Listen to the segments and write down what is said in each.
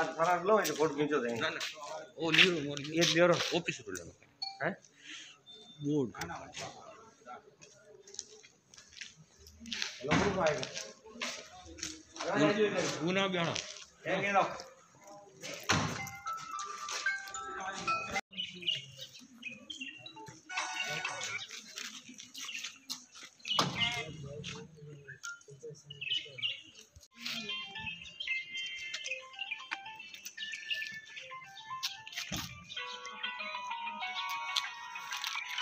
ಅದು ಪರ ಲೋ ಇದು ಕೊಟ್ಟು ಮಿಂಚೋದು ಹೆಂಗೆ ಓ ನೀವು ಏನು ದೇವರು ಓಪಿಸ್ ಬಿಡಲ್ಲ ಹಾಂ ಮೂಡ್ ಗುಣ ಬ್ಯಾಣ ಹೆಂಗೇನೋ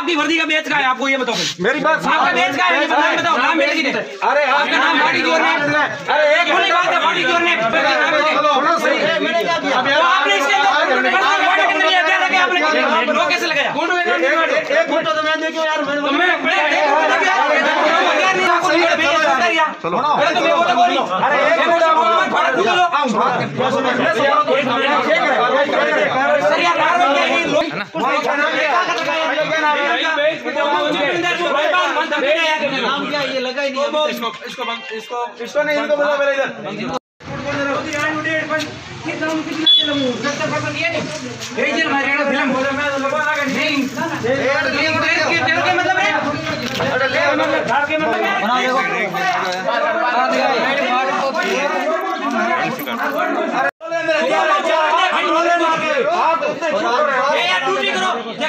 भी वर्दी का बेच का है आपको ये बताओ मेरी बात आपका बेच का है बताओ बताओ नाम मेरे की अरे आपका नाम बाड़ी ज़ोर ने अरे एक बोली बात है बाड़ी ने तो के क्या लगा आपने? कैसे लगाया? एक फ़ोटो तो मैं देखो यार तो मैं चलो तो अरे एक फ़ोटो थोड़ा खुद लो सर यार कार्रवाई की लोग नाम क्या ये लगा ही नहीं अभी तक। इसको नहीं इनको बोलो मेरे इधर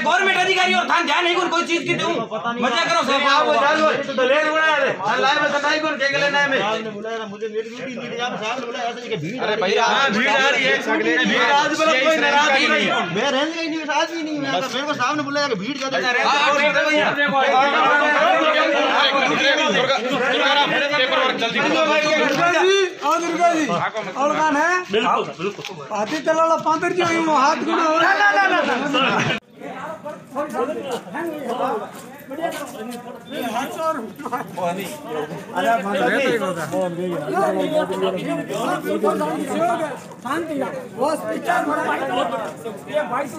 गवर्नमेंट अधिकारी और थान ध्यान नहीं कोई चीज़ की दूँ मज़ा करो सब तो ले बुलाया रे। लाए में तो नहीं कौन के लेना है मैं? अरे भाई हाँ। भीड़ आ रही है भीड़ आज बोलो कोई नाराज़ नहीं है। मैं रहने का नहीं आज भी नहीं मैं मेरे को सामने बुलाया कि भीड़ ज़्यादा और दुर्गा जी और कौन है? बिल्कुल बिल्कुल। हाथी चला पांतर जी वो हाथ गुना हो ना ना ना ना भाई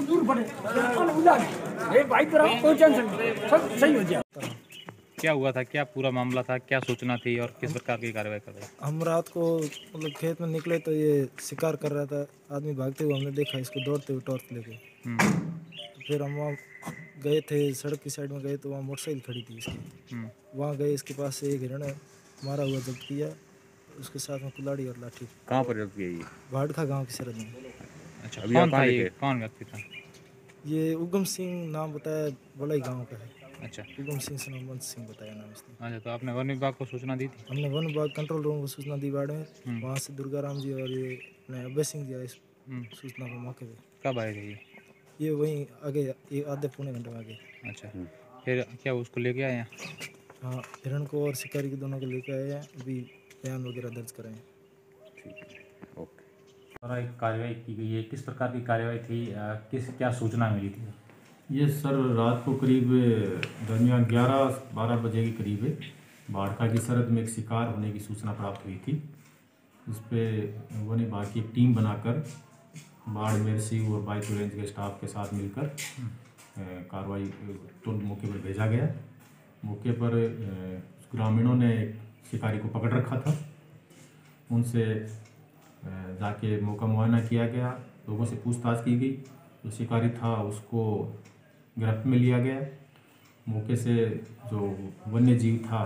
दूर पड़े भाई तेरा कोई टेंशन नहीं सब सही हो जाए क्या हुआ था? क्या पूरा मामला था? क्या सूचना थी और किस प्रकार की कार्रवाई कर रहे हम रात को मतलब खेत में निकले तो ये शिकार कर रहा था। आदमी भागते हुए हमने देखा इसको दौड़ते हुए टॉर्च लेके। हम्म, फिर हम वहाँ गए थे सड़क की साइड में गए तो वहाँ मोटरसाइकिल खड़ी थी इसकी हम्म, वहाँ गए इसके पास से एक हिरण मारा हुआ जब्त किया उसके साथ में कुलाड़ी और लाठी। कहाँ पर जब ये? भाड़खा गाँव की सरहद में। अच्छा अभी कौन था ये? कौन व्यक्ति था ये उगम सिंह नाम बताया बड़ा ही गाँव का है। अच्छा। उगम सिंह से सिंह बताया नाम इसने। अच्छा तो आपने वन विभाग को सूचना दी थी? हमने वन विभाग कंट्रोल रूम को सूचना दी बाढ़ में। हम्म। वहाँ से दुर्गाराम जी और ये अभय सिंह जी आए हम्म, सूचना के मौके पे। कब आएगा ये? ये वहीं आगे ये आधे पौने घंटे में आगे। अच्छा। फिर क्या उसको लेके आए हैं? हाँ हिरण को और शिकारी के दोनों को लेकर आए हैं। अभी बयान वगैरह दर्ज कराए हैं। द्वारा एक कार्रवाई की गई है। किस प्रकार की कार्रवाई थी? अ, किस क्या सूचना मिली थी? ये सर रात को करीब दरमियान ग्यारह बारह बजे के करीब बाड़का की सरहद में एक शिकार होने की सूचना प्राप्त हुई थी। उस पर उन्होंने विभाग की एक टीम बनाकर बाढ़ मेरसी और बाईपुर रेंज के स्टाफ के साथ मिलकर कार्रवाई तुरंत मौके पर भेजा गया। मौके पर ग्रामीणों ने शिकारी को पकड़ रखा था। उनसे जाके मौका मुआयना किया गया। लोगों से पूछताछ की गई। जो शिकारी था, उसको गिरफ्त में लिया गया। मौके से जो वन्य जीव था,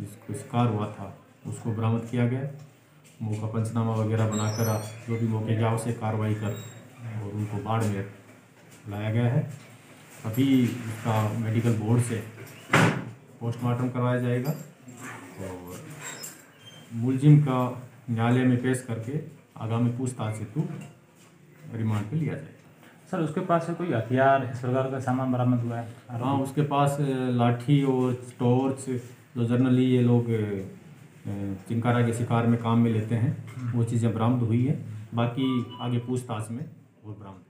जिसको शिकार हुआ था, उसको बरामद किया गया। मौका पंचनामा वगैरह बनाकर आप जो भी मौके की आवश्यक कार्रवाई कर और उनको बाढ़ में लाया गया है। अभी उसका मेडिकल बोर्ड से पोस्टमार्टम करवाया जाएगा और मुलजिम का न्यायालय में पेश करके आगामी पूछताछ हेतु रिमांड पर लिया जाए सर उसके पास से कोई हथियार इस प्रकार का सामान बरामद हुआ है? हाँ उसके पास लाठी और टॉर्च जो जनरली ये लोग चिंकारा के शिकार में काम में लेते हैं, वो चीज़ें बरामद हुई है। बाकी आगे पूछताछ में वो बरामद